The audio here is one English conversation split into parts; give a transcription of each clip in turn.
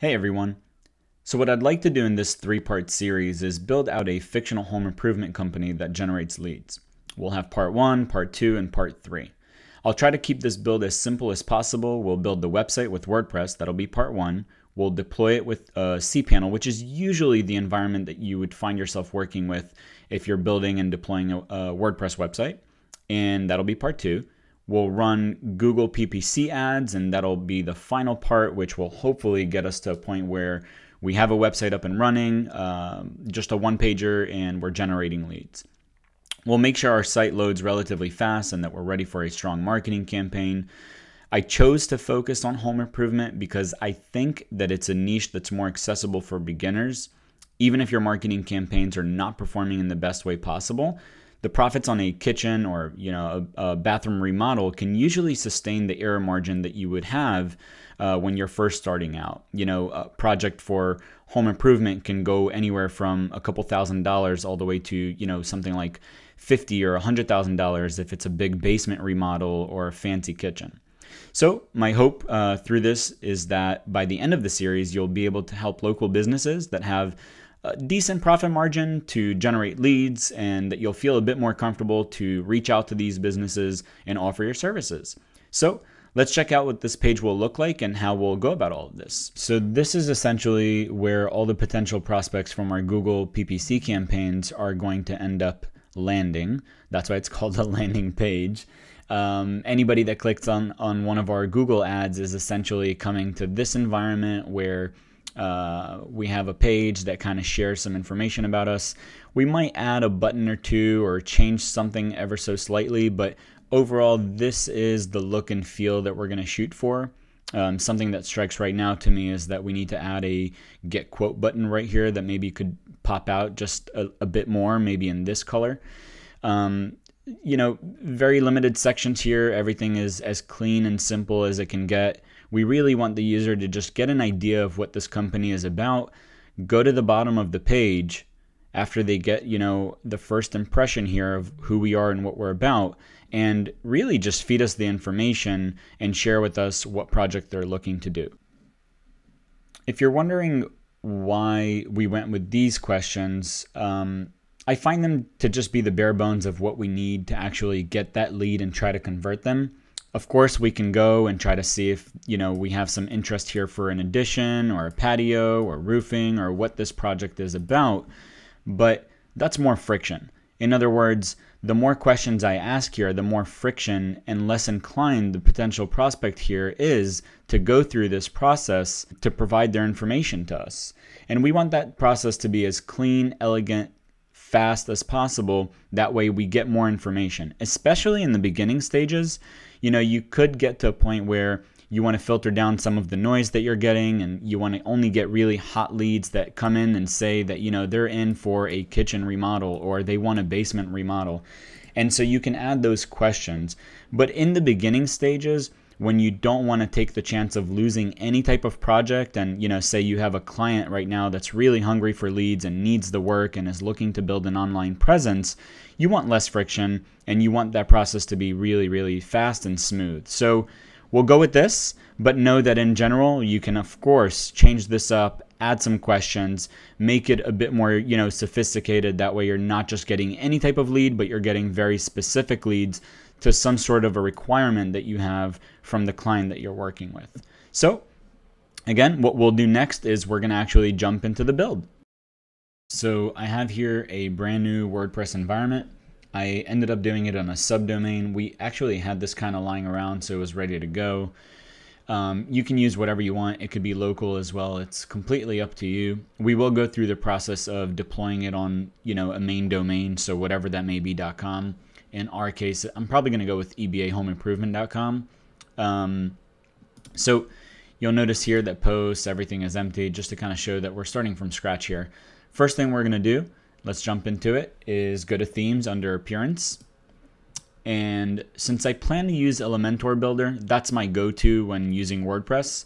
Hey everyone. So, what I'd like to do in this three part series is build out a fictional home improvement company that generates leads. We'll have part one, part two, and part three. I'll try to keep this build as simple as possible. We'll build the website with WordPress, that'll be part one. We'll deploy it with a cPanel, which is usually the environment that you would find yourself working with if you're building and deploying a, a WordPress website. And that'll be part two. We'll run Google PPC ads, and that'll be the final part, which will hopefully get us to a point where we have a website up and running, um, just a one pager, and we're generating leads. We'll make sure our site loads relatively fast and that we're ready for a strong marketing campaign. I chose to focus on home improvement because I think that it's a niche that's more accessible for beginners. Even if your marketing campaigns are not performing in the best way possible, the profits on a kitchen or you know a, a bathroom remodel can usually sustain the error margin that you would have uh, when you're first starting out. You know, a project for home improvement can go anywhere from a couple thousand dollars all the way to you know something like fifty or a hundred thousand dollars if it's a big basement remodel or a fancy kitchen. So, my hope uh, through this is that by the end of the series, you'll be able to help local businesses that have a decent profit margin to generate leads and that you'll feel a bit more comfortable to reach out to these businesses and offer your services. So, let's check out what this page will look like and how we'll go about all of this. So, this is essentially where all the potential prospects from our Google PPC campaigns are going to end up landing. That's why it's called a landing page. Um, anybody that clicks on, on one of our Google ads is essentially coming to this environment where uh, we have a page that kind of shares some information about us. We might add a button or two or change something ever so slightly, but overall, this is the look and feel that we're going to shoot for. Um, something that strikes right now to me is that we need to add a get quote button right here that maybe could pop out just a, a bit more, maybe in this color. Um, you know, very limited sections here. Everything is as clean and simple as it can get. We really want the user to just get an idea of what this company is about, go to the bottom of the page after they get, you know, the first impression here of who we are and what we're about, and really just feed us the information and share with us what project they're looking to do. If you're wondering why we went with these questions, um, I find them to just be the bare bones of what we need to actually get that lead and try to convert them. Of course, we can go and try to see if, you know, we have some interest here for an addition or a patio or roofing or what this project is about, but that's more friction. In other words, the more questions I ask here, the more friction and less inclined the potential prospect here is to go through this process to provide their information to us. And we want that process to be as clean, elegant, fast as possible. That way we get more information, especially in the beginning stages you know, you could get to a point where you want to filter down some of the noise that you're getting and you want to only get really hot leads that come in and say that, you know, they're in for a kitchen remodel or they want a basement remodel. And so you can add those questions. But in the beginning stages, when you don't want to take the chance of losing any type of project and you know say you have a client right now that's really hungry for leads and needs the work and is looking to build an online presence you want less friction and you want that process to be really really fast and smooth so we'll go with this but know that in general you can of course change this up add some questions make it a bit more you know sophisticated that way you're not just getting any type of lead but you're getting very specific leads to some sort of a requirement that you have from the client that you're working with. So again, what we'll do next is we're going to actually jump into the build. So I have here a brand new WordPress environment. I ended up doing it on a subdomain. We actually had this kind of lying around, so it was ready to go. Um, you can use whatever you want. It could be local as well. It's completely up to you. We will go through the process of deploying it on, you know, a main domain, so whatever that may be.com in our case, I'm probably going to go with ebahomeimprovement.com. Um, so you'll notice here that posts, everything is empty, just to kind of show that we're starting from scratch here. First thing we're going to do, let's jump into it, is go to themes under appearance. And since I plan to use Elementor Builder, that's my go-to when using WordPress.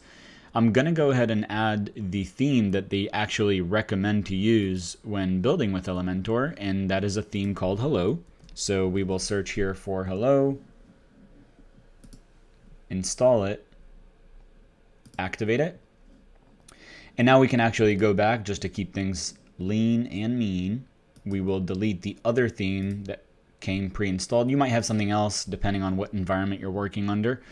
I'm going to go ahead and add the theme that they actually recommend to use when building with Elementor, and that is a theme called Hello. So we will search here for hello, install it, activate it. And now we can actually go back just to keep things lean and mean. We will delete the other theme that came pre-installed. You might have something else depending on what environment you're working under.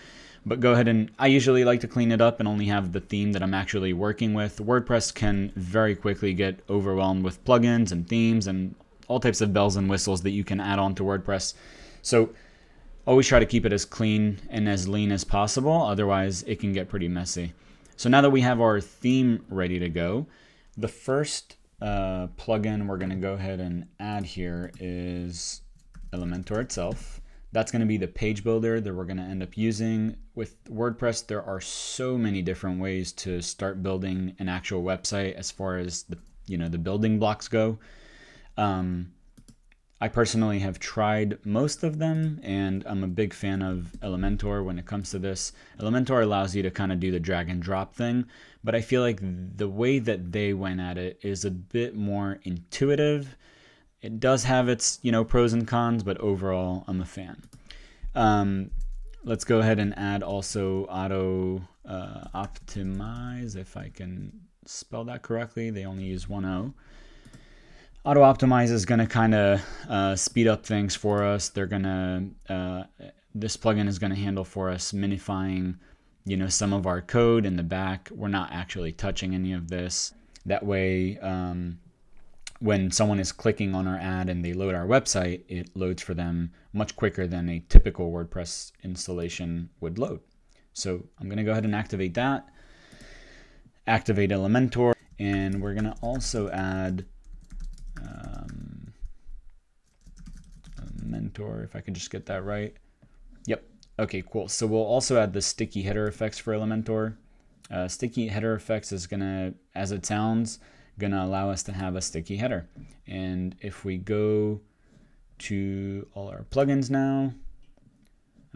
But go ahead and I usually like to clean it up and only have the theme that I'm actually working with. WordPress can very quickly get overwhelmed with plugins and themes and all types of bells and whistles that you can add on to WordPress. So always try to keep it as clean and as lean as possible. Otherwise, it can get pretty messy. So now that we have our theme ready to go, the first uh, plugin we're going to go ahead and add here is Elementor itself. That's going to be the page builder that we're going to end up using. With WordPress, there are so many different ways to start building an actual website as far as the you know the building blocks go. Um, I personally have tried most of them, and I'm a big fan of Elementor when it comes to this. Elementor allows you to kind of do the drag and drop thing, but I feel like the way that they went at it is a bit more intuitive. It does have its you know pros and cons, but overall, I'm a fan. Um, let's go ahead and add also auto uh, optimize if I can spell that correctly. They only use one O. Autoptimize is going to kind of uh, speed up things for us. They're going to, uh, this plugin is going to handle for us minifying, you know, some of our code in the back. We're not actually touching any of this. That way, um, when someone is clicking on our ad and they load our website, it loads for them much quicker than a typical WordPress installation would load. So I'm going to go ahead and activate that. Activate Elementor. And we're going to also add um, mentor, if I can just get that right. Yep. Okay, cool. So we'll also add the sticky header effects for Elementor. Uh, sticky header effects is gonna, as it sounds, gonna allow us to have a sticky header. And if we go to all our plugins now,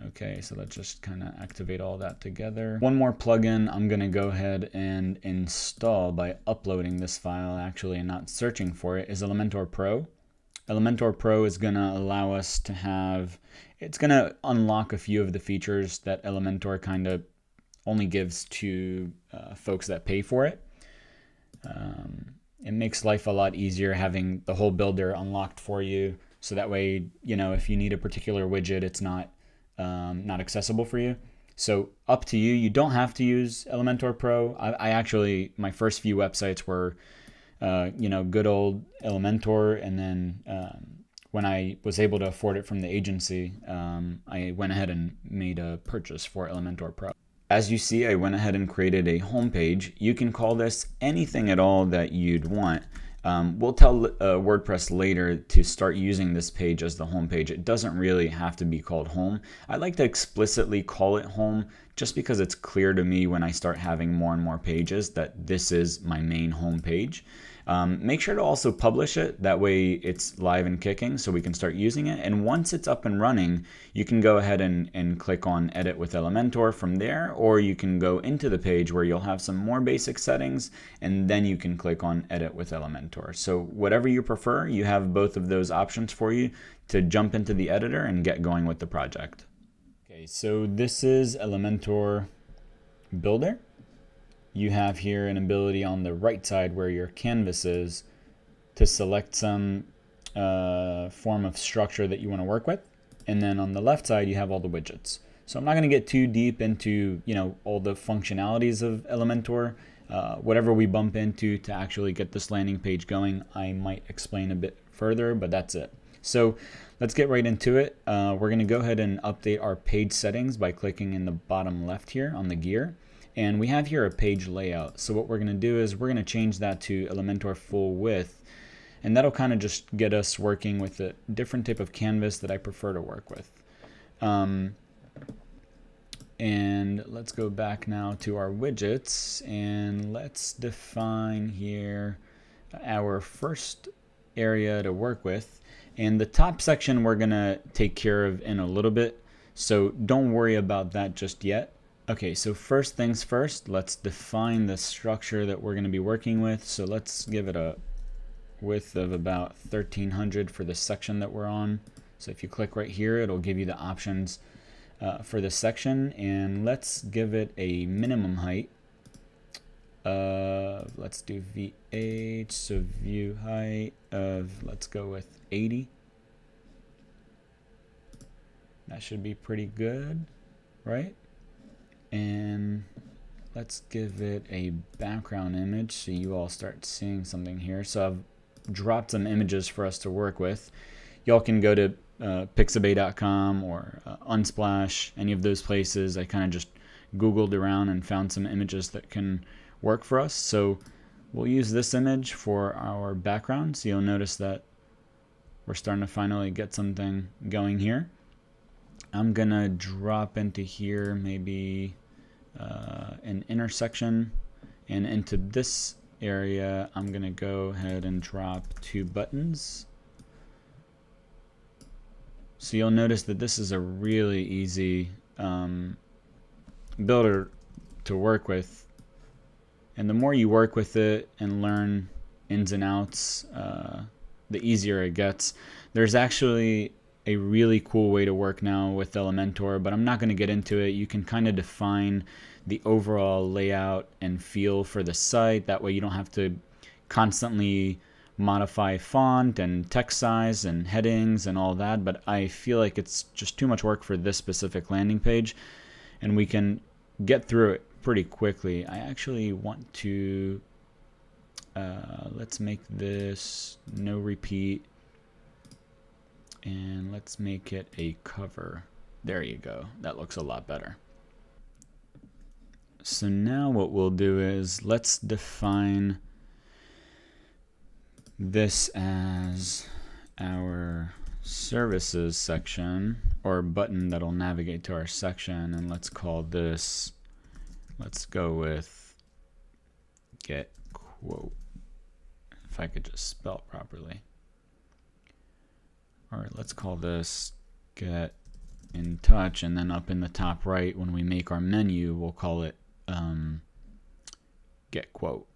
Okay, so let's just kind of activate all that together. One more plugin I'm going to go ahead and install by uploading this file actually and not searching for it is Elementor Pro. Elementor Pro is going to allow us to have, it's going to unlock a few of the features that Elementor kind of only gives to uh, folks that pay for it. Um, it makes life a lot easier having the whole builder unlocked for you. So that way, you know, if you need a particular widget, it's not um, not accessible for you. So up to you. You don't have to use Elementor Pro. I, I actually my first few websites were, uh, you know, good old Elementor, and then um, when I was able to afford it from the agency, um, I went ahead and made a purchase for Elementor Pro. As you see, I went ahead and created a homepage. You can call this anything at all that you'd want. Um, we'll tell uh, WordPress later to start using this page as the home page. It doesn't really have to be called home. I like to explicitly call it home just because it's clear to me when I start having more and more pages that this is my main home page. Um, make sure to also publish it. That way it's live and kicking so we can start using it. And once it's up and running, you can go ahead and, and click on edit with Elementor from there, or you can go into the page where you'll have some more basic settings and then you can click on edit with Elementor. So whatever you prefer, you have both of those options for you to jump into the editor and get going with the project. Okay, so this is Elementor Builder you have here an ability on the right side where your canvas is to select some uh, form of structure that you want to work with. And then on the left side, you have all the widgets. So I'm not going to get too deep into, you know, all the functionalities of Elementor. Uh, whatever we bump into to actually get this landing page going, I might explain a bit further, but that's it. So let's get right into it. Uh, we're going to go ahead and update our page settings by clicking in the bottom left here on the gear. And we have here a page layout. So what we're going to do is we're going to change that to Elementor full width. And that'll kind of just get us working with a different type of canvas that I prefer to work with. Um, and let's go back now to our widgets and let's define here our first area to work with. And the top section we're going to take care of in a little bit. So don't worry about that just yet. Okay, so first things first, let's define the structure that we're going to be working with. So let's give it a width of about 1300 for the section that we're on. So if you click right here, it'll give you the options uh, for the section. And let's give it a minimum height of let's do VH, so view height of, let's go with 80. That should be pretty good, right? And let's give it a background image so you all start seeing something here. So I've dropped some images for us to work with. Y'all can go to uh, pixabay.com or uh, Unsplash, any of those places. I kind of just Googled around and found some images that can work for us. So we'll use this image for our background. So you'll notice that we're starting to finally get something going here. I'm gonna drop into here maybe uh, an intersection. And into this area I'm gonna go ahead and drop two buttons. So you'll notice that this is a really easy um, builder to work with. And the more you work with it and learn ins and outs uh, the easier it gets. There's actually a really cool way to work now with Elementor, but I'm not going to get into it. You can kind of define the overall layout and feel for the site. That way you don't have to constantly modify font and text size and headings and all that, but I feel like it's just too much work for this specific landing page and we can get through it pretty quickly. I actually want to, uh, let's make this no repeat and let's make it a cover. There you go. That looks a lot better. So now what we'll do is let's define this as our services section or button that'll navigate to our section and let's call this let's go with get quote if I could just spell it properly all right, let's call this get in touch. And then up in the top right, when we make our menu, we'll call it um, get quote.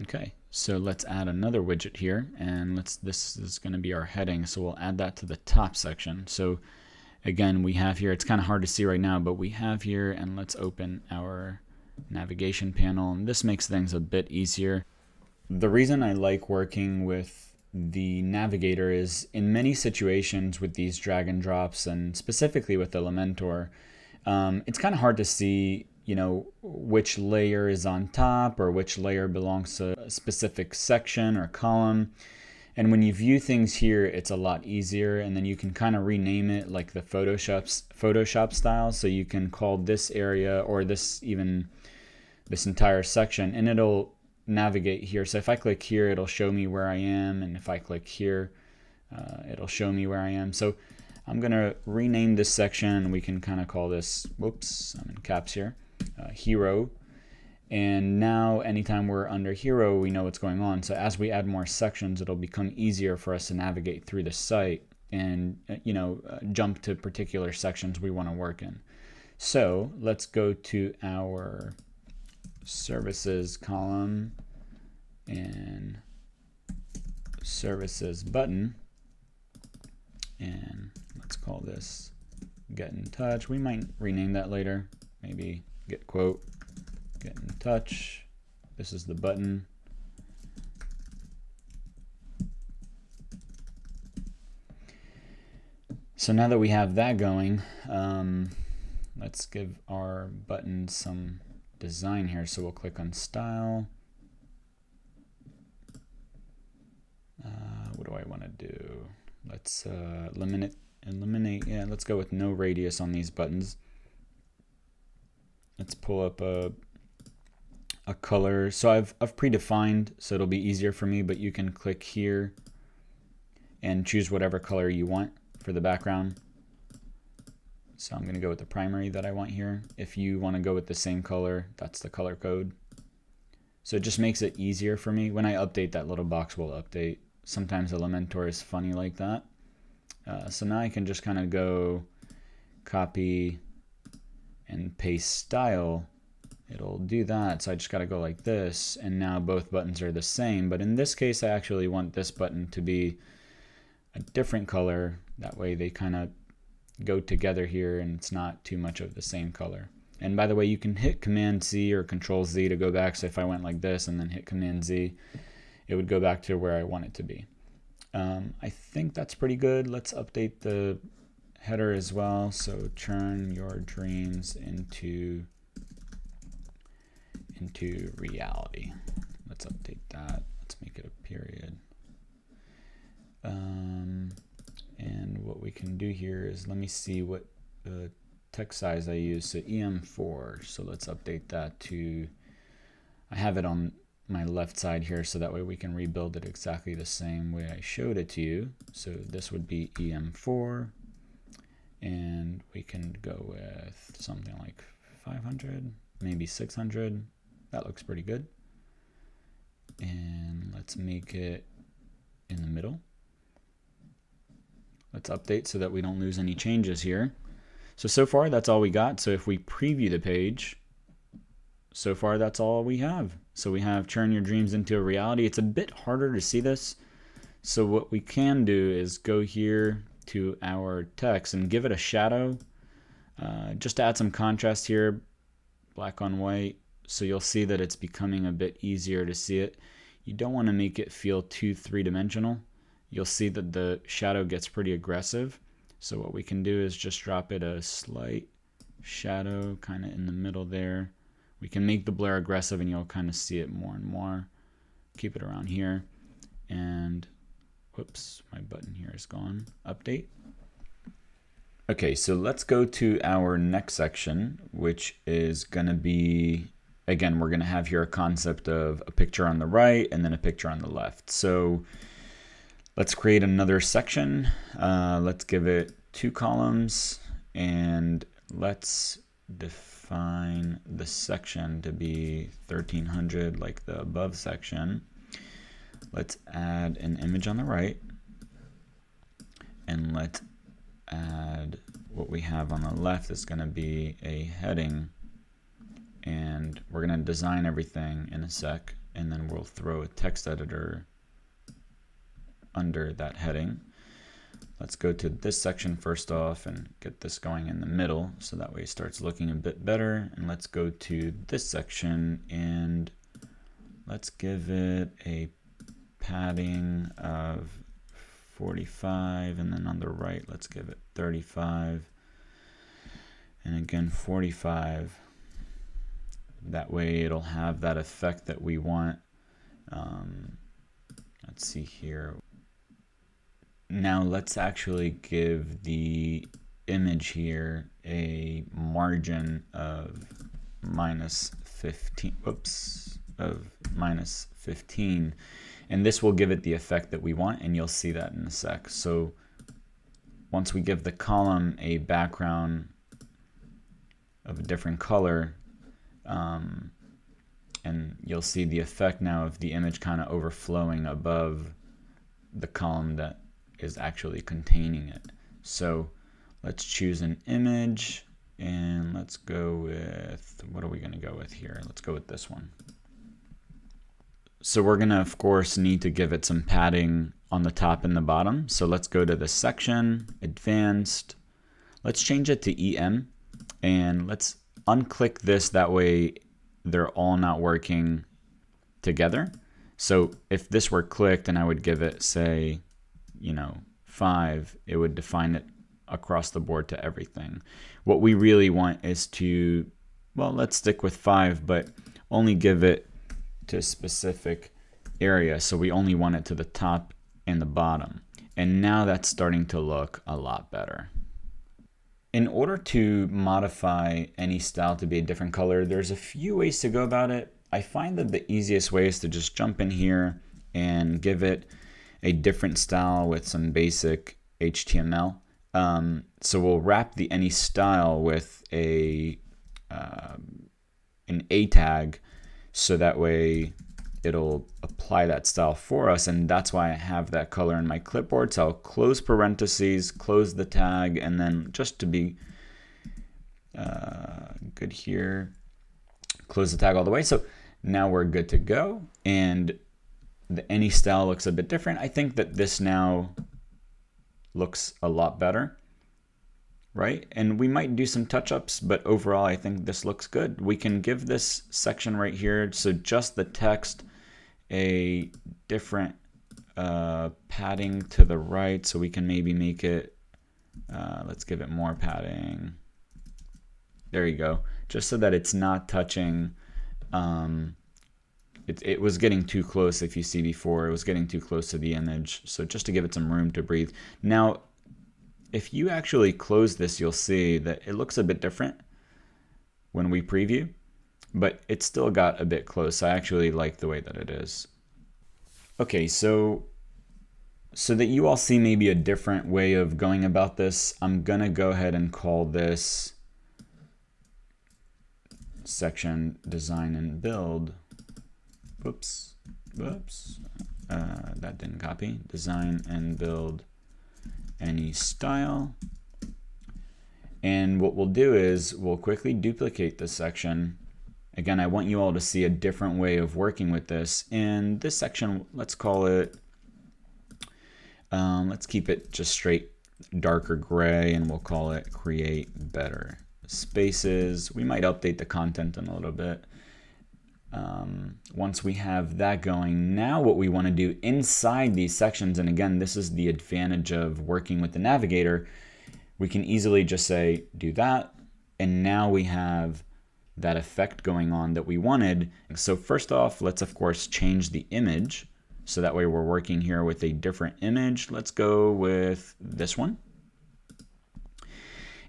Okay, so let's add another widget here and let's this is going to be our heading so we'll add that to the top section. So again we have here it's kind of hard to see right now but we have here and let's open our navigation panel and this makes things a bit easier. The reason I like working with the navigator is in many situations with these drag and drops and specifically with Elementor, um, it's kind of hard to see you know which layer is on top or which layer belongs to a specific section or column. And when you view things here it's a lot easier and then you can kind of rename it like the Photoshop's Photoshop style. So you can call this area or this even this entire section and it'll navigate here. So if I click here, it'll show me where I am. And if I click here, uh, it'll show me where I am. So I'm going to rename this section. We can kind of call this, whoops, I'm in caps here, uh, hero. And now anytime we're under hero, we know what's going on. So as we add more sections, it'll become easier for us to navigate through the site and, uh, you know, uh, jump to particular sections we want to work in. So let's go to our services column and services button. And let's call this get in touch. We might rename that later. Maybe get quote get in touch. This is the button. So now that we have that going um, let's give our button some design here. So we'll click on style. Uh, what do I want to do? Let's uh, eliminate, eliminate, yeah, let's go with no radius on these buttons. Let's pull up a, a color. So I've, I've predefined, so it'll be easier for me, but you can click here and choose whatever color you want for the background. So I'm going to go with the primary that I want here. If you want to go with the same color, that's the color code. So it just makes it easier for me. When I update, that little box will update. Sometimes Elementor is funny like that. Uh, so now I can just kind of go copy and paste style. It'll do that. So I just got to go like this. And now both buttons are the same. But in this case, I actually want this button to be a different color. That way they kind of go together here and it's not too much of the same color. And by the way, you can hit Command Z or Control Z to go back. So if I went like this and then hit Command Z, it would go back to where I want it to be. Um, I think that's pretty good. Let's update the header as well. So turn your dreams into into reality. Let's update that. Let's make it a period. Um, and what we can do here is let me see what the text size I use. So EM4. So let's update that to, I have it on my left side here so that way we can rebuild it exactly the same way I showed it to you. So this would be EM4 and we can go with something like 500, maybe 600. That looks pretty good. And let's make it in the middle. Let's update so that we don't lose any changes here. So, so far that's all we got. So if we preview the page, so far that's all we have. So we have turn your dreams into a reality. It's a bit harder to see this. So what we can do is go here to our text and give it a shadow. Uh, just to add some contrast here, black on white, so you'll see that it's becoming a bit easier to see it. You don't want to make it feel too three-dimensional. You'll see that the shadow gets pretty aggressive. So what we can do is just drop it a slight shadow kind of in the middle there. We can make the blur aggressive and you'll kind of see it more and more. Keep it around here. And whoops, my button here is gone. Update. Okay, so let's go to our next section, which is going to be, again, we're going to have here a concept of a picture on the right and then a picture on the left. So let's create another section. Uh, let's give it two columns and let's define the section to be 1300 like the above section. Let's add an image on the right and let's add what we have on the left is going to be a heading and we're going to design everything in a sec and then we'll throw a text editor under that heading. Let's go to this section first off and get this going in the middle so that way it starts looking a bit better. And let's go to this section and let's give it a padding of 45 and then on the right let's give it 35 and again 45 that way it'll have that effect that we want. Um, let's see here now let's actually give the image here a margin of minus 15 whoops of minus 15 and this will give it the effect that we want, and you'll see that in a sec. So once we give the column a background of a different color, um, and you'll see the effect now of the image kind of overflowing above the column that is actually containing it. So let's choose an image and let's go with, what are we going to go with here? Let's go with this one. So we're gonna, of course, need to give it some padding on the top and the bottom. So let's go to the section, advanced. Let's change it to EM and let's unclick this. That way they're all not working together. So if this were clicked and I would give it, say, you know, five, it would define it across the board to everything. What we really want is to, well, let's stick with five, but only give it to a specific area. So we only want it to the top and the bottom. And now that's starting to look a lot better. In order to modify any style to be a different color, there's a few ways to go about it. I find that the easiest way is to just jump in here and give it a different style with some basic HTML. Um, so we'll wrap the any style with a uh, an A tag. So that way it'll apply that style for us. And that's why I have that color in my clipboard. So I'll close parentheses close the tag and then just to be uh, good here close the tag all the way. So now we're good to go. And the any style looks a bit different I think that this now looks a lot better right? And we might do some touch-ups, but overall I think this looks good. We can give this section right here, so just the text, a different uh, padding to the right, so we can maybe make it, uh, let's give it more padding. There you go. Just so that it's not touching, um, it, it was getting too close if you see before, it was getting too close to the image. So just to give it some room to breathe. Now, if you actually close this, you'll see that it looks a bit different when we preview, but it still got a bit close. I actually like the way that it is. Okay, so so that you all see maybe a different way of going about this, I'm gonna go ahead and call this section design and build. Whoops, whoops, uh, that didn't copy. Design and build any style. And what we'll do is we'll quickly duplicate this section. Again, I want you all to see a different way of working with this. And this section, let's call it, um, let's keep it just straight darker gray and we'll call it create better spaces. We might update the content in a little bit. Um, once we have that going, now what we want to do inside these sections, and again, this is the advantage of working with the navigator, we can easily just say, do that, and now we have that effect going on that we wanted. So first off, let's of course change the image. So that way we're working here with a different image. Let's go with this one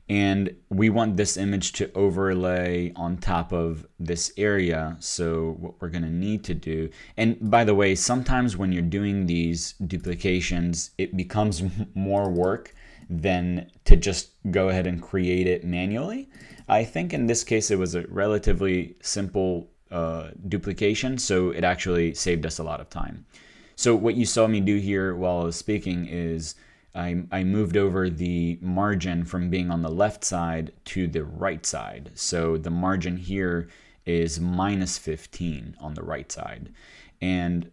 and we want this image to overlay on top of this area. So what we're going to need to do and by the way sometimes when you're doing these duplications it becomes more work than to just go ahead and create it manually. I think in this case it was a relatively simple uh, duplication so it actually saved us a lot of time. So what you saw me do here while I was speaking is I, I moved over the margin from being on the left side to the right side. So the margin here is minus 15 on the right side. And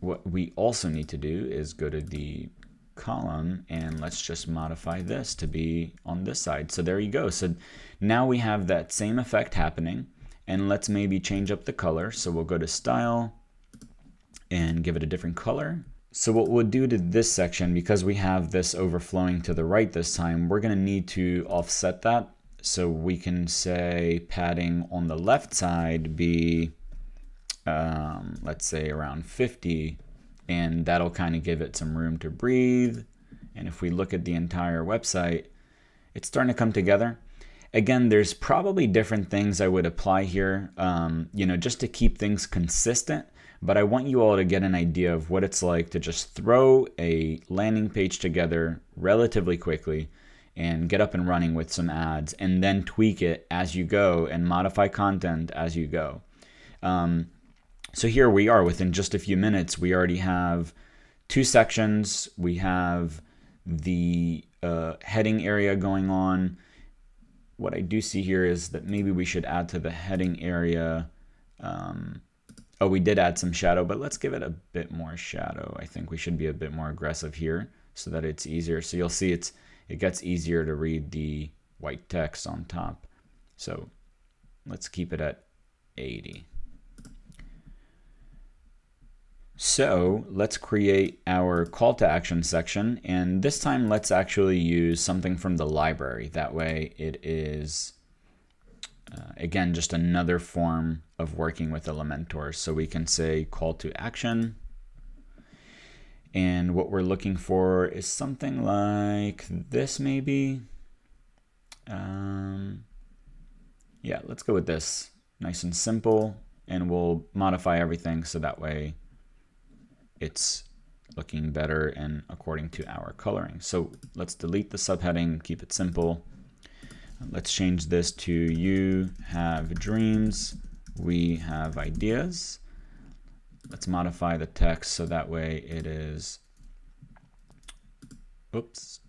what we also need to do is go to the column and let's just modify this to be on this side. So there you go. So now we have that same effect happening and let's maybe change up the color. So we'll go to style and give it a different color. So what we'll do to this section, because we have this overflowing to the right this time, we're going to need to offset that. So we can say padding on the left side be, um, let's say around 50, and that'll kind of give it some room to breathe. And if we look at the entire website, it's starting to come together. Again, there's probably different things I would apply here, um, you know, just to keep things consistent but I want you all to get an idea of what it's like to just throw a landing page together relatively quickly and get up and running with some ads and then tweak it as you go and modify content as you go. Um, so here we are within just a few minutes, we already have two sections. We have the uh, heading area going on. What I do see here is that maybe we should add to the heading area um, Oh, we did add some shadow, but let's give it a bit more shadow. I think we should be a bit more aggressive here so that it's easier. So you'll see it's it gets easier to read the white text on top. So let's keep it at 80. So let's create our call to action section. And this time let's actually use something from the library. That way it is uh, again, just another form of working with Elementor. So we can say call to action. And what we're looking for is something like this maybe. Um, yeah, let's go with this. Nice and simple. And we'll modify everything so that way it's looking better and according to our coloring. So let's delete the subheading, keep it simple. Let's change this to you have dreams, we have ideas. Let's modify the text so that way it is, oops.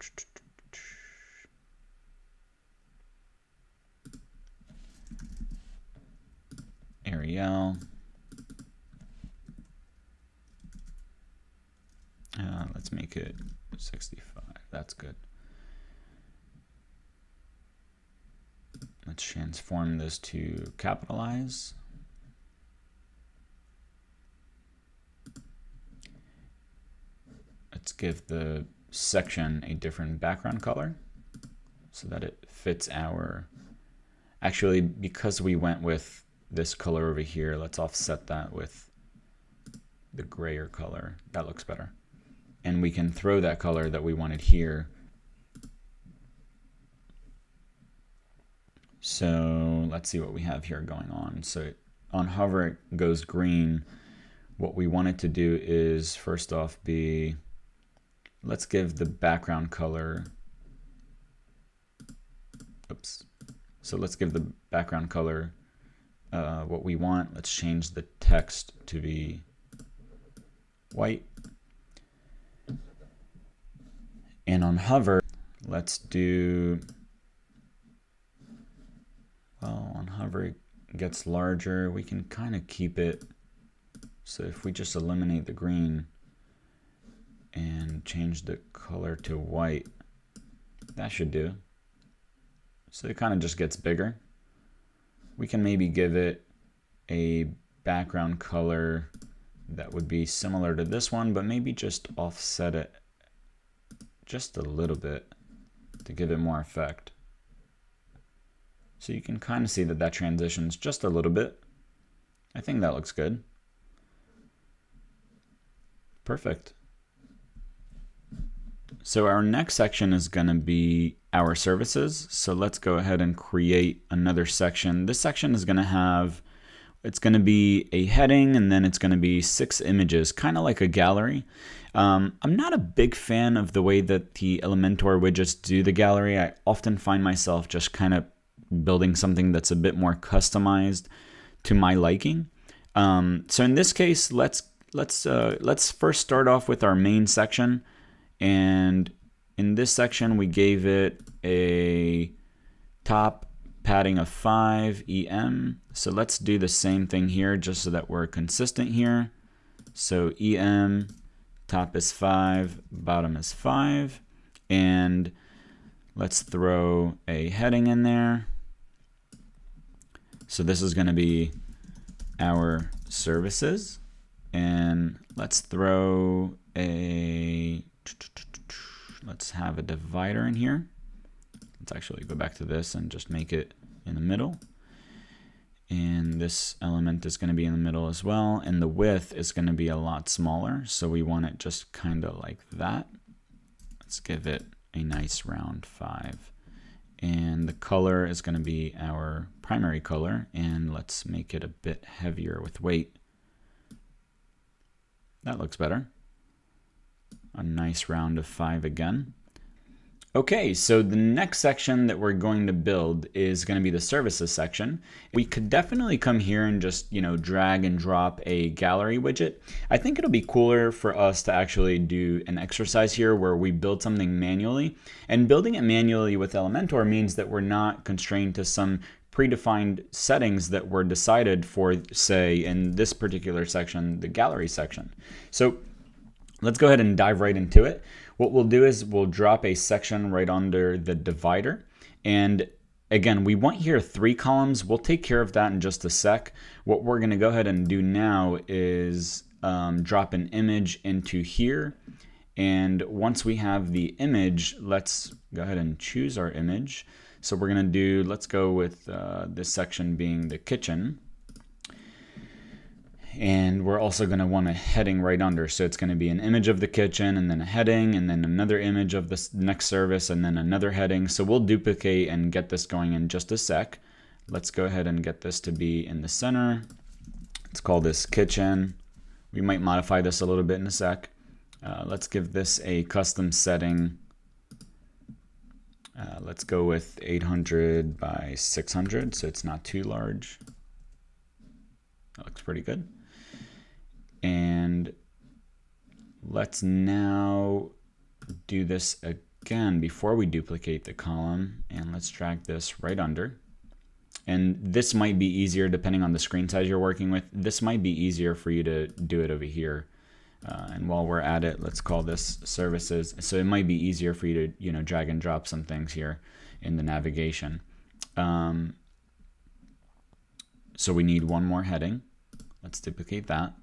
Arial. Uh, let's make it 65. That's good. Let's transform this to capitalize. Let's give the section a different background color so that it fits our, actually because we went with this color over here, let's offset that with the grayer color. That looks better. And we can throw that color that we wanted here. So let's see what we have here going on. So on hover it goes green. What we want it to do is first off be let's give the background color, oops. So let's give the background color uh, what we want. Let's change the text to be white. And on hover, let's do, well, on hover it gets larger. We can kind of keep it. So if we just eliminate the green, and change the color to white. That should do. So it kind of just gets bigger. We can maybe give it a background color that would be similar to this one, but maybe just offset it just a little bit to give it more effect. So you can kind of see that that transitions just a little bit. I think that looks good. Perfect. So our next section is going to be our services. So let's go ahead and create another section. This section is going to have, it's going to be a heading and then it's going to be six images, kind of like a gallery. Um, I'm not a big fan of the way that the Elementor widgets do the gallery. I often find myself just kind of building something that's a bit more customized to my liking. Um, so in this case, let's let's uh, let's first start off with our main section. And in this section, we gave it a top padding of 5 EM. So let's do the same thing here just so that we're consistent here. So EM, top is 5, bottom is 5. And let's throw a heading in there. So this is going to be our services. And let's throw a let's have a divider in here. Let's actually go back to this and just make it in the middle. And this element is going to be in the middle as well. And the width is going to be a lot smaller. So we want it just kind of like that. Let's give it a nice round 5. And the color is going to be our primary color. And let's make it a bit heavier with weight. That looks better a nice round of five again. Okay, so the next section that we're going to build is going to be the services section. We could definitely come here and just, you know, drag and drop a gallery widget. I think it'll be cooler for us to actually do an exercise here where we build something manually. And building it manually with Elementor means that we're not constrained to some predefined settings that were decided for, say, in this particular section, the gallery section. So Let's go ahead and dive right into it. What we'll do is we'll drop a section right under the divider. And again, we want here three columns. We'll take care of that in just a sec. What we're gonna go ahead and do now is um, drop an image into here. And once we have the image, let's go ahead and choose our image. So we're gonna do, let's go with uh, this section being the kitchen and we're also going to want a heading right under. So it's going to be an image of the kitchen and then a heading and then another image of the next service and then another heading. So we'll duplicate and get this going in just a sec. Let's go ahead and get this to be in the center. Let's call this kitchen. We might modify this a little bit in a sec. Uh, let's give this a custom setting. Uh, let's go with 800 by 600 so it's not too large. That looks pretty good. And let's now do this again before we duplicate the column. And let's drag this right under. And this might be easier depending on the screen size you're working with. This might be easier for you to do it over here. Uh, and while we're at it, let's call this services. So it might be easier for you to you know drag and drop some things here in the navigation. Um, so we need one more heading. Let's duplicate that.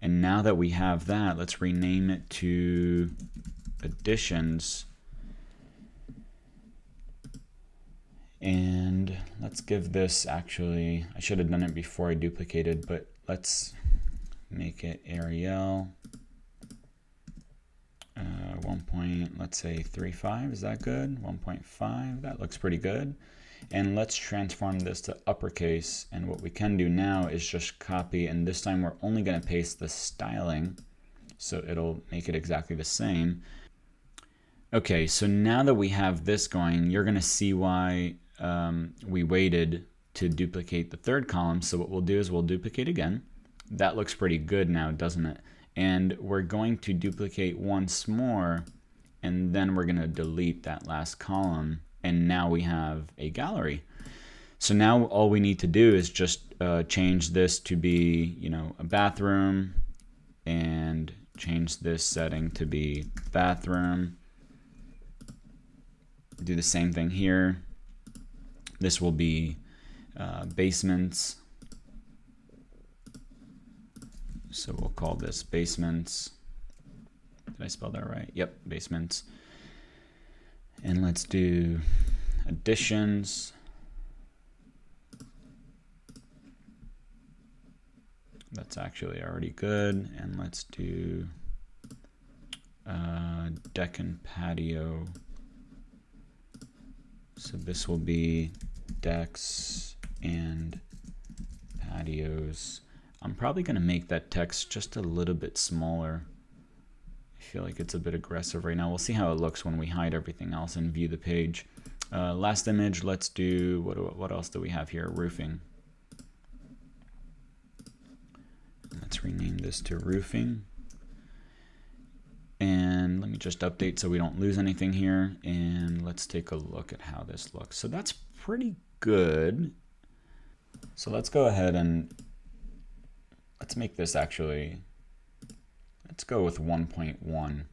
And now that we have that, let's rename it to additions. And let's give this actually, I should have done it before I duplicated, but let's make it Arial. Uh, 1 point, let's say 3.5, is that good? 1.5, that looks pretty good. And let's transform this to uppercase. And what we can do now is just copy, and this time we're only gonna paste the styling, so it'll make it exactly the same. Okay, so now that we have this going, you're gonna see why um, we waited to duplicate the third column. So what we'll do is we'll duplicate again. That looks pretty good now, doesn't it? And we're going to duplicate once more, and then we're gonna delete that last column. And now we have a gallery. So now all we need to do is just uh, change this to be, you know, a bathroom and change this setting to be bathroom. Do the same thing here. This will be uh, basements. So we'll call this basements. Did I spell that right? Yep, basements. And let's do additions. That's actually already good. And let's do uh, deck and patio. So this will be decks and patios. I'm probably going to make that text just a little bit smaller. Feel like it's a bit aggressive right now. We'll see how it looks when we hide everything else and view the page. Uh, last image, let's do, what, what else do we have here? Roofing. Let's rename this to roofing. And let me just update so we don't lose anything here. And let's take a look at how this looks. So that's pretty good. So let's go ahead and let's make this actually, let's go with 1.1.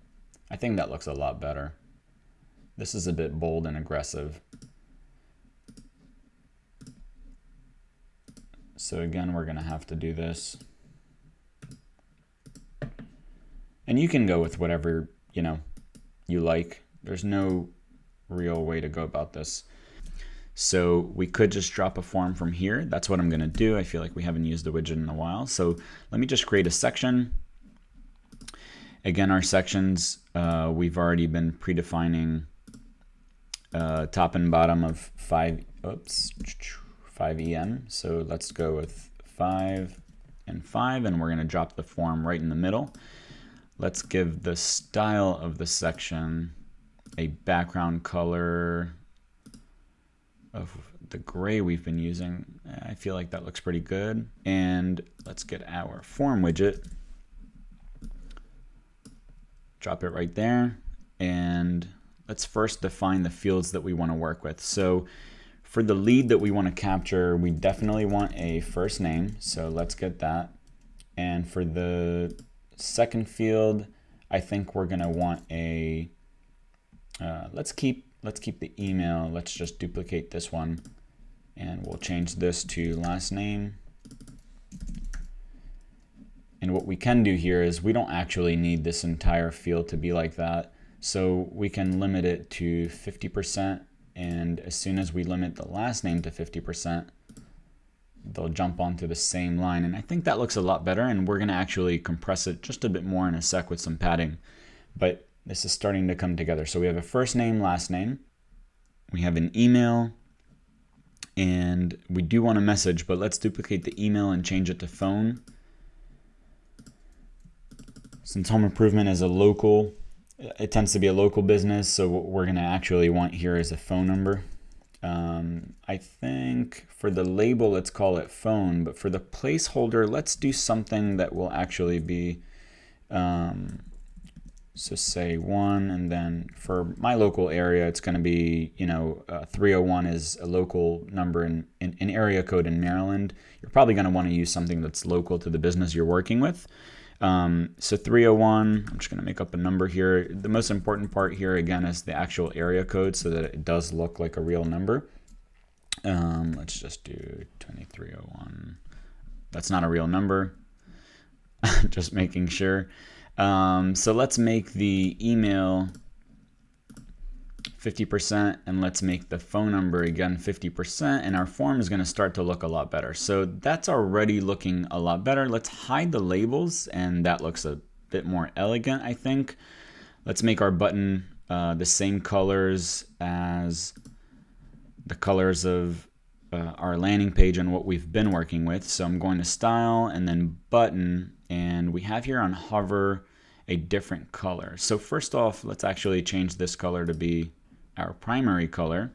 I think that looks a lot better. This is a bit bold and aggressive. So again, we're gonna have to do this. And you can go with whatever, you know, you like. There's no real way to go about this. So we could just drop a form from here. That's what I'm gonna do. I feel like we haven't used the widget in a while. So let me just create a section. Again, our sections, uh, we've already been predefining uh, top and bottom of five, oops, 5 EM. So let's go with five and five, and we're gonna drop the form right in the middle. Let's give the style of the section a background color of the gray we've been using. I feel like that looks pretty good. And let's get our form widget. Drop it right there. And let's first define the fields that we want to work with. So for the lead that we want to capture, we definitely want a first name. So let's get that. And for the second field, I think we're gonna want a, uh, let's keep, let's keep the email. Let's just duplicate this one and we'll change this to last name. And what we can do here is we don't actually need this entire field to be like that. So we can limit it to 50% and as soon as we limit the last name to 50%, they'll jump onto the same line. And I think that looks a lot better. And we're going to actually compress it just a bit more in a sec with some padding. But this is starting to come together. So we have a first name, last name. We have an email. And we do want a message, but let's duplicate the email and change it to phone. Since home improvement is a local, it tends to be a local business. So what we're going to actually want here is a phone number. Um, I think for the label, let's call it phone, but for the placeholder, let's do something that will actually be, um, so say one, and then for my local area, it's going to be, you know, uh, 301 is a local number in, in area code in Maryland. You're probably going to want to use something that's local to the business you're working with. Um, so 301, I'm just going to make up a number here. The most important part here, again, is the actual area code so that it does look like a real number. Um, let's just do 2301. That's not a real number. just making sure. Um, so let's make the email 50% and let's make the phone number again 50% and our form is going to start to look a lot better. So that's already looking a lot better. Let's hide the labels and that looks a bit more elegant I think. Let's make our button uh, the same colors as the colors of uh, our landing page and what we've been working with. So I'm going to style and then button and we have here on hover a different color. So first off, let's actually change this color to be our primary color.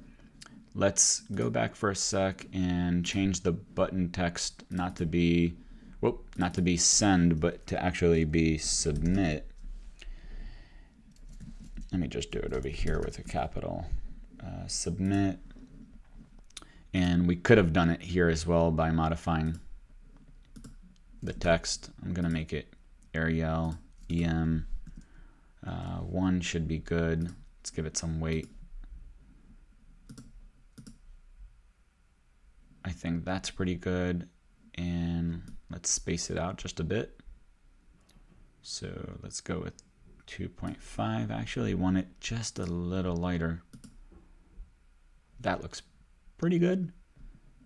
Let's go back for a sec and change the button text not to be, whoop, not to be send, but to actually be submit. Let me just do it over here with a capital. Uh, submit. And we could have done it here as well by modifying the text. I'm going to make it Arial EM. Uh, one should be good. Let's give it some weight. I think that's pretty good. And let's space it out just a bit. So let's go with 2.5. Actually want it just a little lighter. That looks pretty good.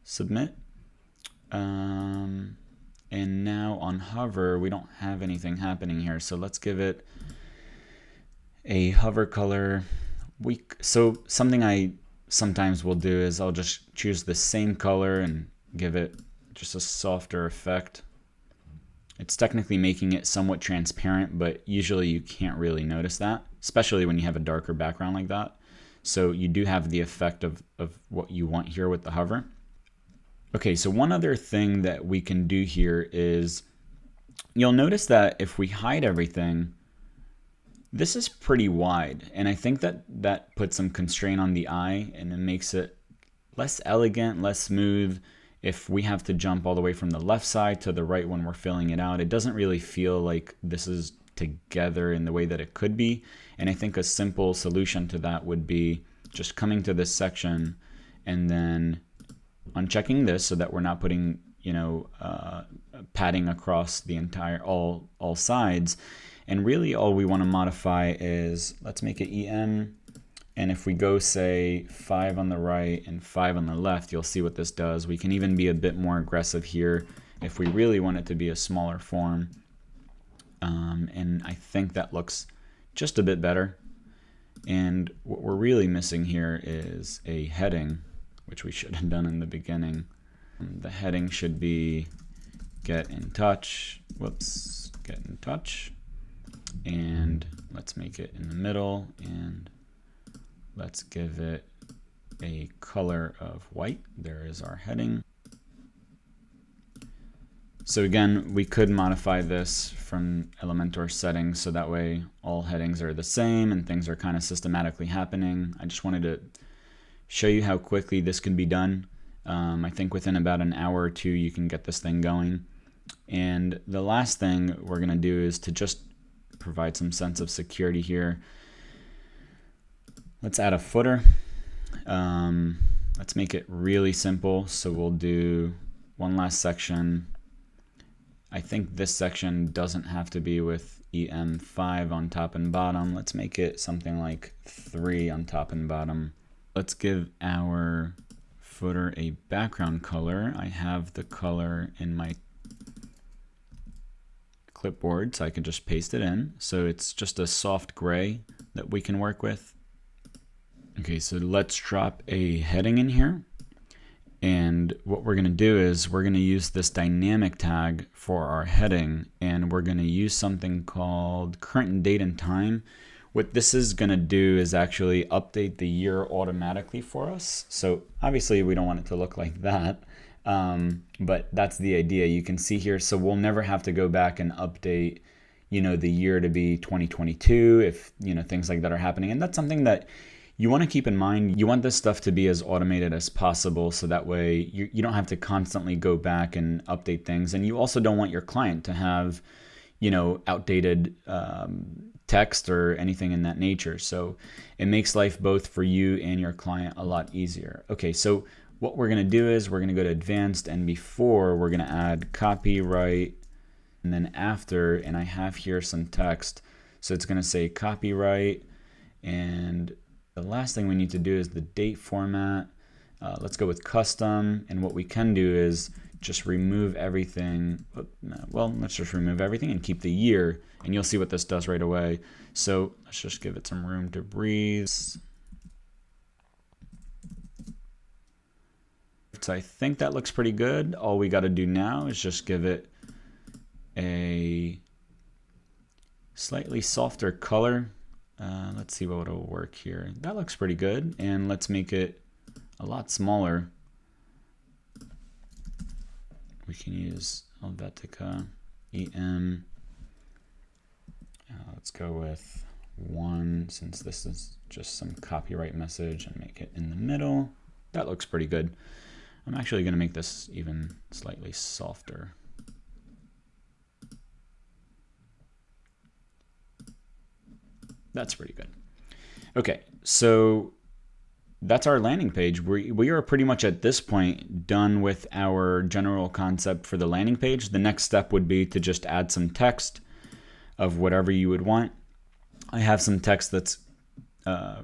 Submit. Um, and now on hover, we don't have anything happening here. So let's give it a hover color. We, so something I sometimes we'll do is I'll just choose the same color and give it just a softer effect. It's technically making it somewhat transparent, but usually you can't really notice that, especially when you have a darker background like that. So you do have the effect of, of what you want here with the hover. Okay, so one other thing that we can do here is you'll notice that if we hide everything, this is pretty wide, and I think that that puts some constraint on the eye and it makes it less elegant, less smooth. If we have to jump all the way from the left side to the right when we're filling it out, it doesn't really feel like this is together in the way that it could be. And I think a simple solution to that would be just coming to this section and then unchecking this so that we're not putting, you know, uh, padding across the entire all all sides and really all we want to modify is, let's make it EM. And if we go say five on the right and five on the left, you'll see what this does. We can even be a bit more aggressive here if we really want it to be a smaller form. Um, and I think that looks just a bit better. And what we're really missing here is a heading, which we should have done in the beginning. Um, the heading should be get in touch. Whoops, get in touch and let's make it in the middle and let's give it a color of white. There is our heading. So again, we could modify this from Elementor settings so that way all headings are the same and things are kind of systematically happening. I just wanted to show you how quickly this can be done. Um, I think within about an hour or two you can get this thing going. And the last thing we're going to do is to just provide some sense of security here. Let's add a footer. Um, let's make it really simple. So we'll do one last section. I think this section doesn't have to be with EM5 on top and bottom. Let's make it something like 3 on top and bottom. Let's give our footer a background color. I have the color in my clipboard so I can just paste it in. So it's just a soft gray that we can work with. Okay, so let's drop a heading in here. And what we're going to do is we're going to use this dynamic tag for our heading and we're going to use something called current date and time. What this is going to do is actually update the year automatically for us. So obviously we don't want it to look like that. Um, but that's the idea. You can see here, so we'll never have to go back and update, you know, the year to be 2022 if, you know, things like that are happening. And that's something that you want to keep in mind. You want this stuff to be as automated as possible so that way you, you don't have to constantly go back and update things. And you also don't want your client to have, you know, outdated um, text or anything in that nature. So it makes life both for you and your client a lot easier. Okay, so what we're going to do is we're going to go to advanced and before we're going to add copyright and then after, and I have here some text. So it's going to say copyright and the last thing we need to do is the date format. Uh, let's go with custom and what we can do is just remove everything. Well, let's just remove everything and keep the year and you'll see what this does right away. So let's just give it some room to breathe. So I think that looks pretty good. All we got to do now is just give it a slightly softer color. Uh, let's see what will work here. That looks pretty good. And let's make it a lot smaller we can use Helvetica EM. Uh, let's go with one since this is just some copyright message and make it in the middle. That looks pretty good. I'm actually going to make this even slightly softer. That's pretty good. Okay, so that's our landing page. We, we are pretty much at this point done with our general concept for the landing page. The next step would be to just add some text of whatever you would want. I have some text that's uh,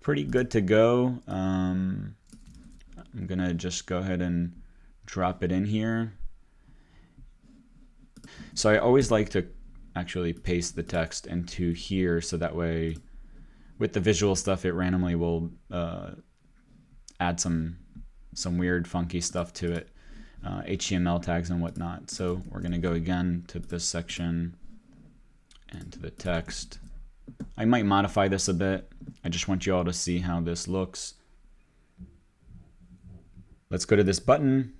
pretty good to go. Um, I'm gonna just go ahead and drop it in here. So I always like to actually paste the text into here so that way with the visual stuff, it randomly will uh, add some some weird, funky stuff to it, uh, HTML tags and whatnot. So we're going to go again to this section and to the text. I might modify this a bit. I just want you all to see how this looks. Let's go to this button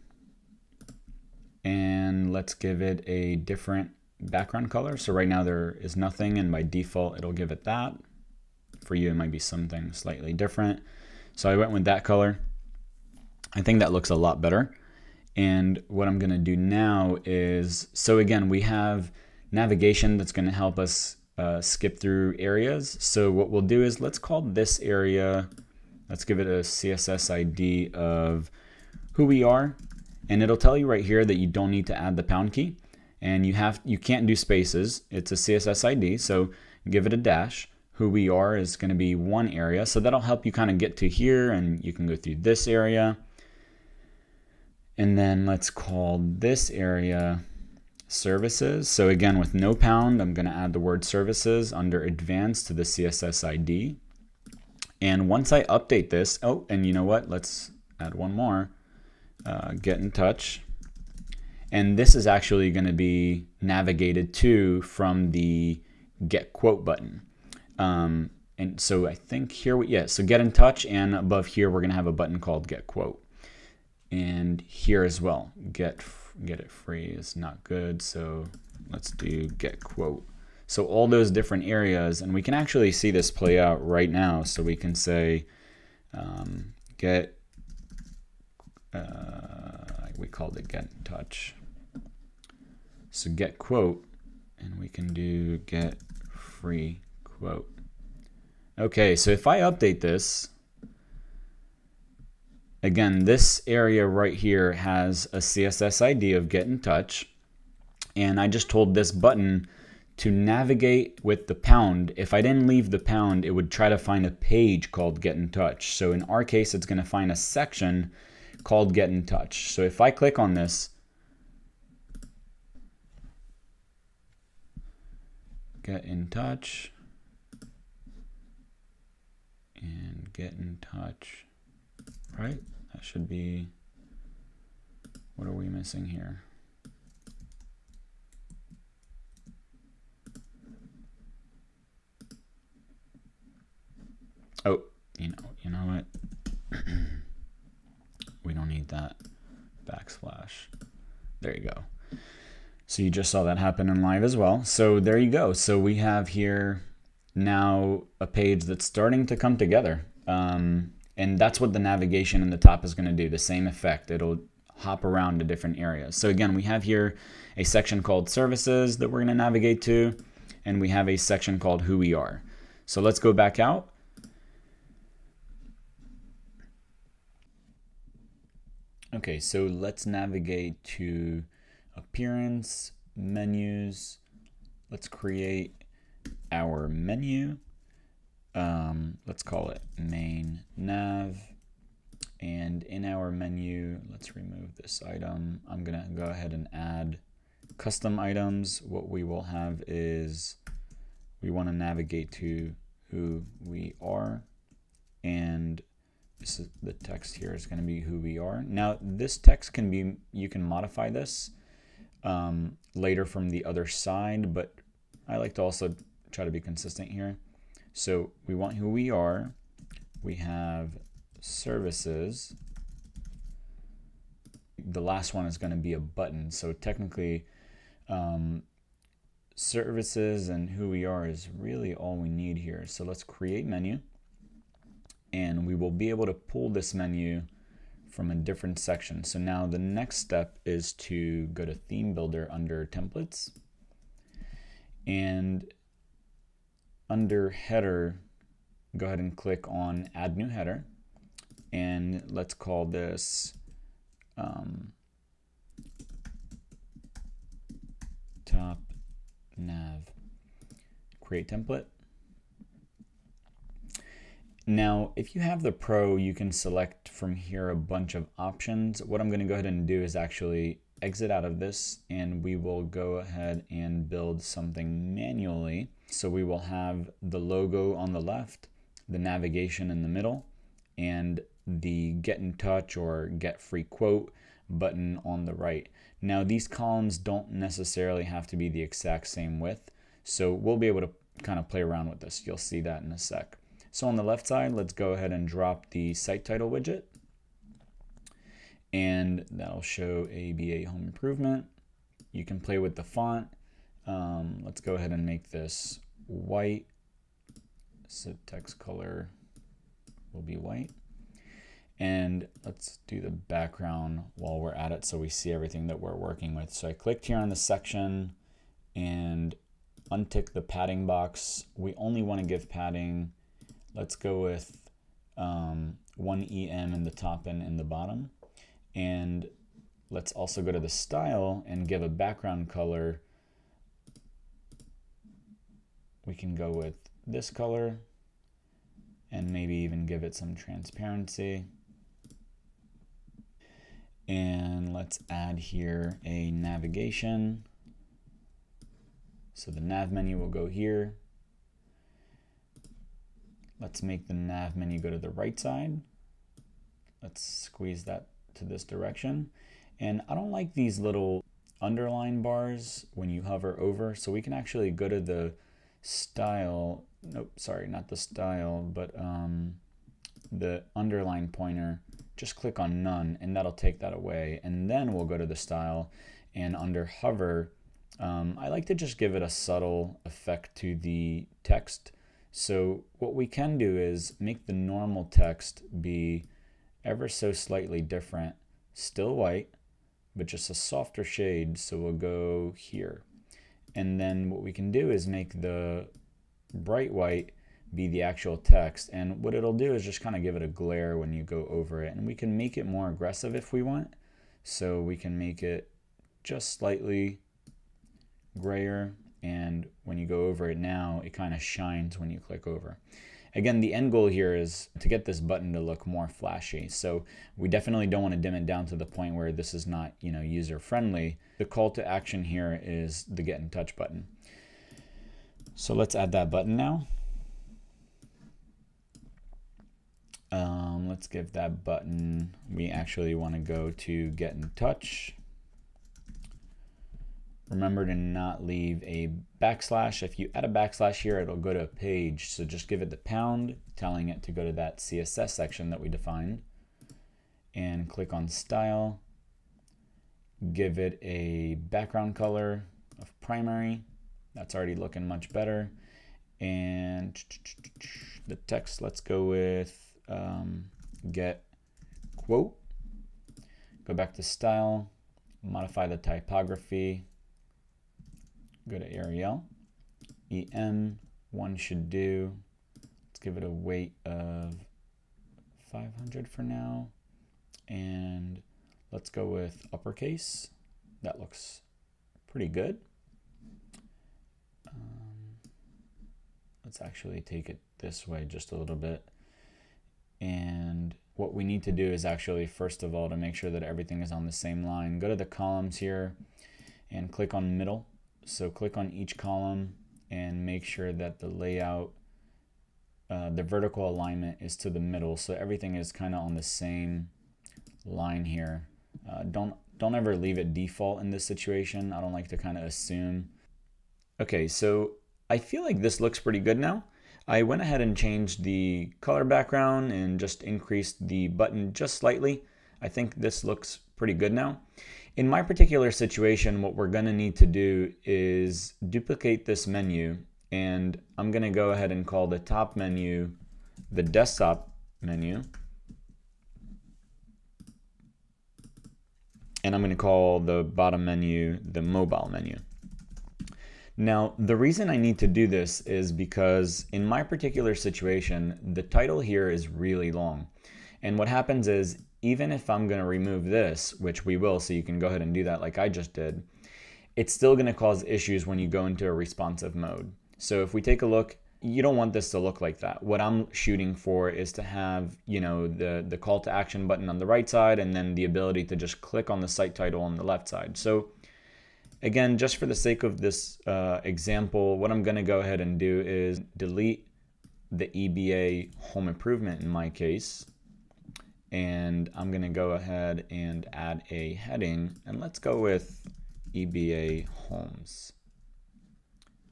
and let's give it a different background color. So right now there is nothing and by default it'll give it that. For you, it might be something slightly different. So I went with that color. I think that looks a lot better. And what I'm gonna do now is, so again, we have navigation that's gonna help us uh, skip through areas. So what we'll do is let's call this area, let's give it a CSS ID of who we are. And it'll tell you right here that you don't need to add the pound key and you have you can't do spaces. It's a CSS ID, so give it a dash who we are is going to be one area. So that'll help you kind of get to here and you can go through this area. And then let's call this area services. So again, with no pound, I'm going to add the word services under advanced to the CSS ID. And once I update this, oh, and you know what? Let's add one more. Uh, get in touch. And this is actually going to be navigated to from the get quote button. Um, and so I think here, we, yeah, so get in touch and above here, we're gonna have a button called get quote. And here as well, get, get it free is not good. So let's do get quote. So all those different areas, and we can actually see this play out right now. So we can say um, get, uh, we called it get in touch. So get quote, and we can do get free quote. Okay, so if I update this, again, this area right here has a CSS ID of get in touch. And I just told this button to navigate with the pound. If I didn't leave the pound, it would try to find a page called get in touch. So in our case, it's gonna find a section called get in touch. So if I click on this, get in touch, and get in touch, right? That should be, what are we missing here? Oh, you know, you know what? we don't need that backslash. There you go. So you just saw that happen in live as well. So there you go. So we have here now a page that's starting to come together. Um, and that's what the navigation in the top is going to do, the same effect. It'll hop around to different areas. So again, we have here a section called services that we're going to navigate to, and we have a section called who we are. So let's go back out. Okay, so let's navigate to appearance, menus. Let's create our menu. Um, let's call it main nav. And in our menu, let's remove this item. I'm gonna go ahead and add custom items. What we will have is we wanna navigate to who we are and this is the text here is going to be who we are. Now this text can be, you can modify this um, later from the other side, but I like to also try to be consistent here. So we want who we are. We have services. The last one is going to be a button. So technically, um, services and who we are is really all we need here. So let's create menu and we will be able to pull this menu from a different section. So now the next step is to go to theme builder under templates. And under header go ahead and click on add new header. And let's call this um, top nav create template now, if you have the Pro, you can select from here a bunch of options. What I'm going to go ahead and do is actually exit out of this and we will go ahead and build something manually. So we will have the logo on the left, the navigation in the middle, and the get in touch or get free quote button on the right. Now these columns don't necessarily have to be the exact same width, so we'll be able to kind of play around with this. You'll see that in a sec. So on the left side, let's go ahead and drop the site title widget. And that'll show ABA Home Improvement. You can play with the font. Um, let's go ahead and make this white. So text color will be white. And let's do the background while we're at it so we see everything that we're working with. So I clicked here on the section and untick the padding box. We only want to give padding Let's go with um, one EM in the top and in the bottom. And let's also go to the style and give a background color. We can go with this color and maybe even give it some transparency. And let's add here a navigation. So the nav menu will go here. Let's make the nav menu go to the right side. Let's squeeze that to this direction. And I don't like these little underline bars when you hover over. So we can actually go to the style. Nope, sorry, not the style, but um, the underline pointer. Just click on none and that'll take that away. And then we'll go to the style and under hover, um, I like to just give it a subtle effect to the text so what we can do is make the normal text be ever so slightly different, still white, but just a softer shade. So we'll go here. And then what we can do is make the bright white be the actual text. And what it'll do is just kind of give it a glare when you go over it. And we can make it more aggressive if we want. So we can make it just slightly grayer and when you go over it now, it kind of shines when you click over. Again, the end goal here is to get this button to look more flashy. So we definitely don't want to dim it down to the point where this is not, you know, user friendly. The call to action here is the get in touch button. So let's add that button now. Um, let's give that button, we actually want to go to get in touch. Remember to not leave a backslash. If you add a backslash here, it'll go to a page. So just give it the pound, telling it to go to that CSS section that we defined. And click on style. Give it a background color of primary. That's already looking much better. And the text, let's go with um, get quote. go back to style, modify the typography, go to Arial, EM, one should do, let's give it a weight of 500 for now, and let's go with uppercase, that looks pretty good. Um, let's actually take it this way just a little bit, and what we need to do is actually, first of all, to make sure that everything is on the same line, go to the columns here and click on middle. So click on each column and make sure that the layout, uh, the vertical alignment is to the middle. So everything is kind of on the same line here. Uh, don't, don't ever leave it default in this situation. I don't like to kind of assume. Okay, so I feel like this looks pretty good now. I went ahead and changed the color background and just increased the button just slightly. I think this looks pretty good now. In my particular situation, what we're gonna need to do is duplicate this menu and I'm gonna go ahead and call the top menu the desktop menu. And I'm gonna call the bottom menu the mobile menu. Now, the reason I need to do this is because in my particular situation, the title here is really long. And what happens is, even if I'm gonna remove this, which we will, so you can go ahead and do that like I just did, it's still gonna cause issues when you go into a responsive mode. So if we take a look, you don't want this to look like that. What I'm shooting for is to have, you know, the, the call to action button on the right side and then the ability to just click on the site title on the left side. So Again, just for the sake of this uh, example, what I'm going to go ahead and do is delete the EBA home improvement in my case. And I'm to go ahead and add a heading. And let's go with EBA homes.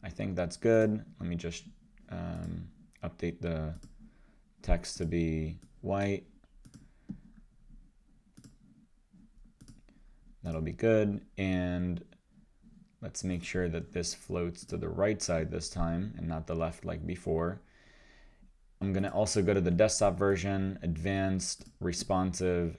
I think that's good. Let me just um, update the text to be white. That'll be good. And Let's make sure that this floats to the right side this time and not the left like before. I'm to also go to the desktop version, advanced, responsive,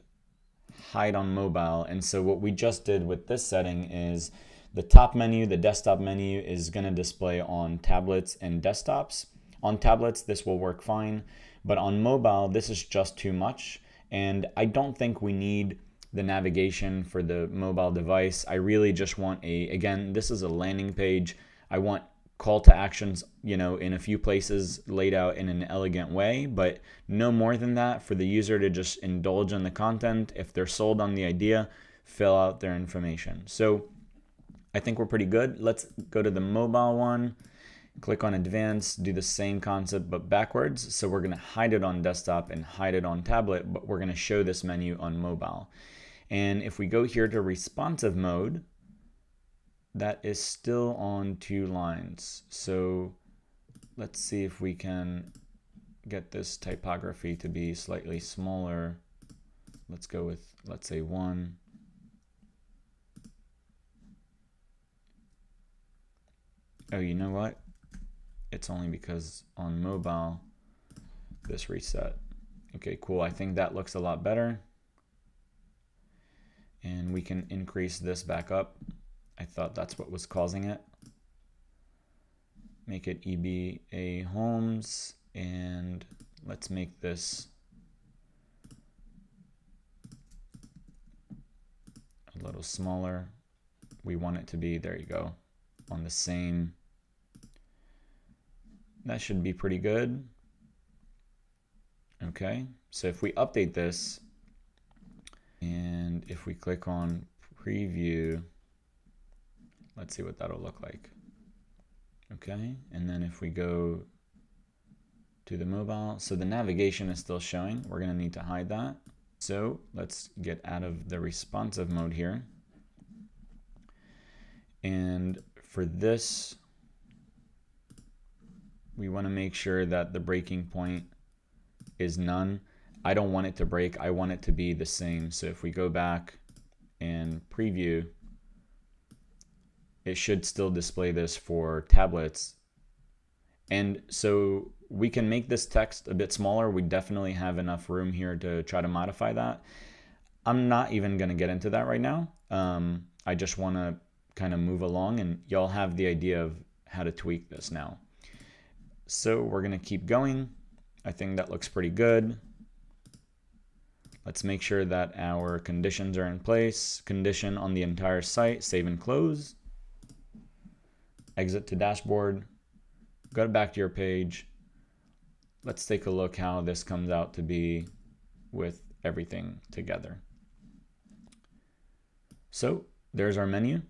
hide on mobile. And so what we just did with this setting is the top menu, the desktop menu is to display on tablets and desktops. On tablets, this will work fine, but on mobile, this is just too much. And I don't think we need the navigation for the mobile device. I really just want a, again, this is a landing page. I want call to actions, you know, in a few places laid out in an elegant way, but no more than that for the user to just indulge in the content. If they're sold on the idea, fill out their information. So I think we're pretty good. Let's go to the mobile one, click on advanced, do the same concept but backwards. So we're gonna hide it on desktop and hide it on tablet, but we're gonna show this menu on mobile. And if we go here to responsive mode, that is still on two lines. So let's see if we can get this typography to be slightly smaller. Let's go with, let's say one. Oh, you know what? It's only because on mobile, this reset. Okay, cool. I think that looks a lot better and we can increase this back up. I thought that's what was causing it. Make it EBA homes and let's make this a little smaller. We want it to be, there you go, on the same. That should be pretty good. Okay, so if we update this, and if we click on preview, let's see what that'll look like. Okay, and then if we go to the mobile, so the navigation is still showing. We're gonna need to hide that. So let's get out of the responsive mode here. And for this, we wanna make sure that the breaking point is none. I don't want it to break. I want it to be the same. So if we go back and preview, it should still display this for tablets. And so we can make this text a bit smaller. We definitely have enough room here to try to modify that. I'm not even going to get into that right now. Um, I just want to kind of move along and y'all have the idea of how to tweak this now. So we're going to keep going. I think that looks pretty good. Let's make sure that our conditions are in place. Condition on the entire site, save and close. Exit to dashboard. Go back to your page. Let's take a look how this comes out to be with everything together. So there's our menu.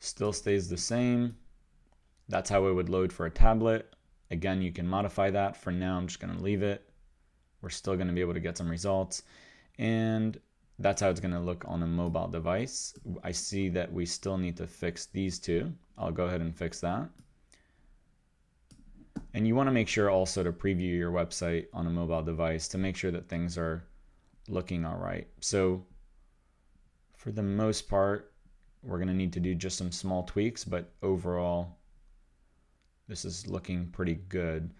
Still stays the same. That's how it would load for a tablet. Again, you can modify that. For now, I'm just going to leave it. We're still going to be able to get some results. And that's how it's going to look on a mobile device. I see that we still need to fix these two. I'll go ahead and fix that. And you want to make sure also to preview your website on a mobile device to make sure that things are looking all right. So for the most part, we're going to need to do just some small tweaks, but overall, this is looking pretty good.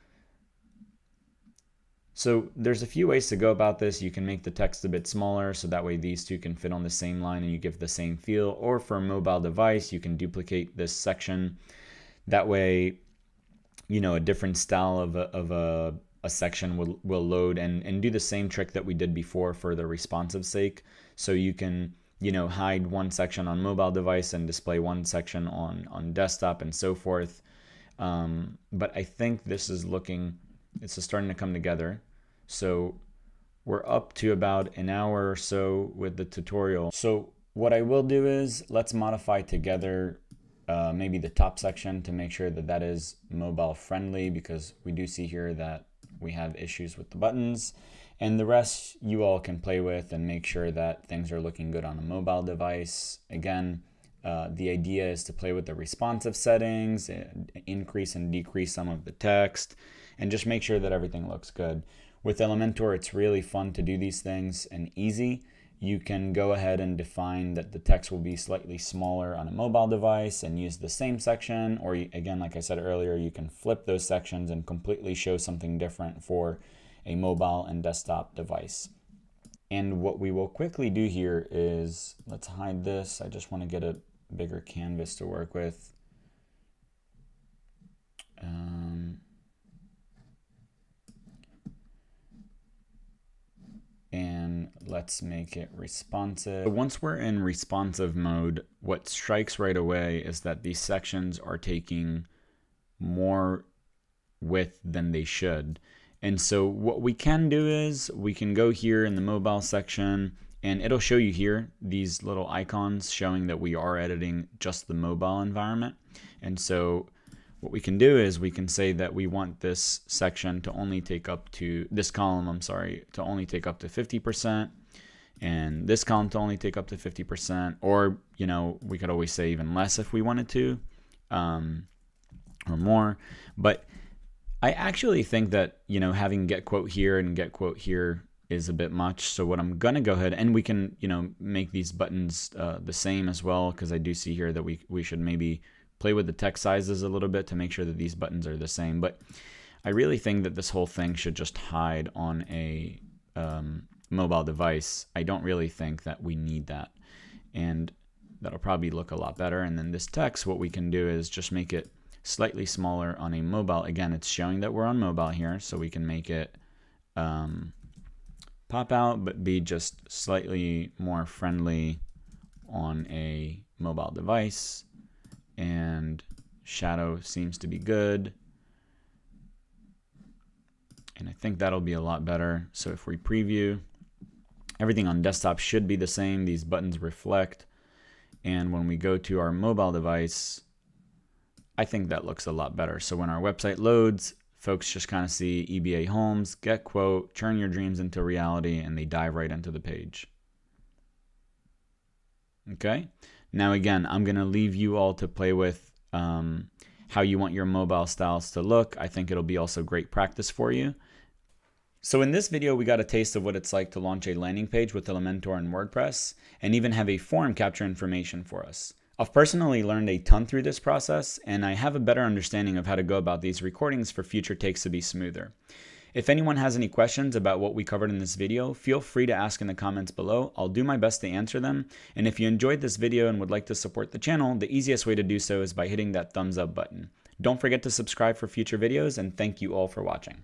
So there's a few ways to go about this. You can make the text a bit smaller so that way these two can fit on the same line and you give the same feel. Or for a mobile device, you can duplicate this section. That way, you know, a different style of a, of a, a section will, will load and, and do the same trick that we did before for the responsive sake. So you can, you know, hide one section on mobile device and display one section on, on desktop and so forth. Um, but I think this is looking, it's starting to come together. So we're up to about an hour or so with the tutorial. So what I will do is let's modify together uh, maybe the top section to make sure that that is mobile friendly because we do see here that we have issues with the buttons and the rest you all can play with and make sure that things are looking good on a mobile device. Again, uh, the idea is to play with the responsive settings, increase and decrease some of the text, and just make sure that everything looks good. With Elementor, it's really fun to do these things and easy. You can go ahead and define that the text will be slightly smaller on a mobile device and use the same section. Or again, like I said earlier, you can flip those sections and completely show something different for a mobile and desktop device. And what we will quickly do here is, let's hide this. I just want to get a bigger canvas to work with. Um, let's make it responsive. Once we're in responsive mode, what strikes right away is that these sections are taking more width than they should. And so what we can do is we can go here in the mobile section and it'll show you here these little icons showing that we are editing just the mobile environment. And so what we can do is we can say that we want this section to only take up to, this column, I'm sorry, to only take up to 50% and this column to only take up to 50% or, you know, we could always say even less if we wanted to um, or more. But I actually think that, you know, having get quote here and get quote here is a bit much. So what I'm gonna go ahead and we can, you know, make these buttons uh, the same as well because I do see here that we, we should maybe play with the text sizes a little bit to make sure that these buttons are the same. But I really think that this whole thing should just hide on a um, mobile device. I don't really think that we need that. And that'll probably look a lot better. And then this text, what we can do is just make it slightly smaller on a mobile. Again, it's showing that we're on mobile here, so we can make it um, pop out, but be just slightly more friendly on a mobile device and shadow seems to be good. And I think that'll be a lot better. So if we preview, everything on desktop should be the same. These buttons reflect. And when we go to our mobile device, I think that looks a lot better. So when our website loads, folks just kind of see EBA Homes, get quote, turn your dreams into reality, and they dive right into the page. Okay. Now, again, I'm going to leave you all to play with um, how you want your mobile styles to look. I think it'll be also great practice for you. So in this video, we got a taste of what it's like to launch a landing page with Elementor and WordPress, and even have a form capture information for us. I've personally learned a ton through this process, and I have a better understanding of how to go about these recordings for future takes to be smoother. If anyone has any questions about what we covered in this video, feel free to ask in the comments below. I'll do my best to answer them. And if you enjoyed this video and would like to support the channel, the easiest way to do so is by hitting that thumbs up button. Don't forget to subscribe for future videos and thank you all for watching.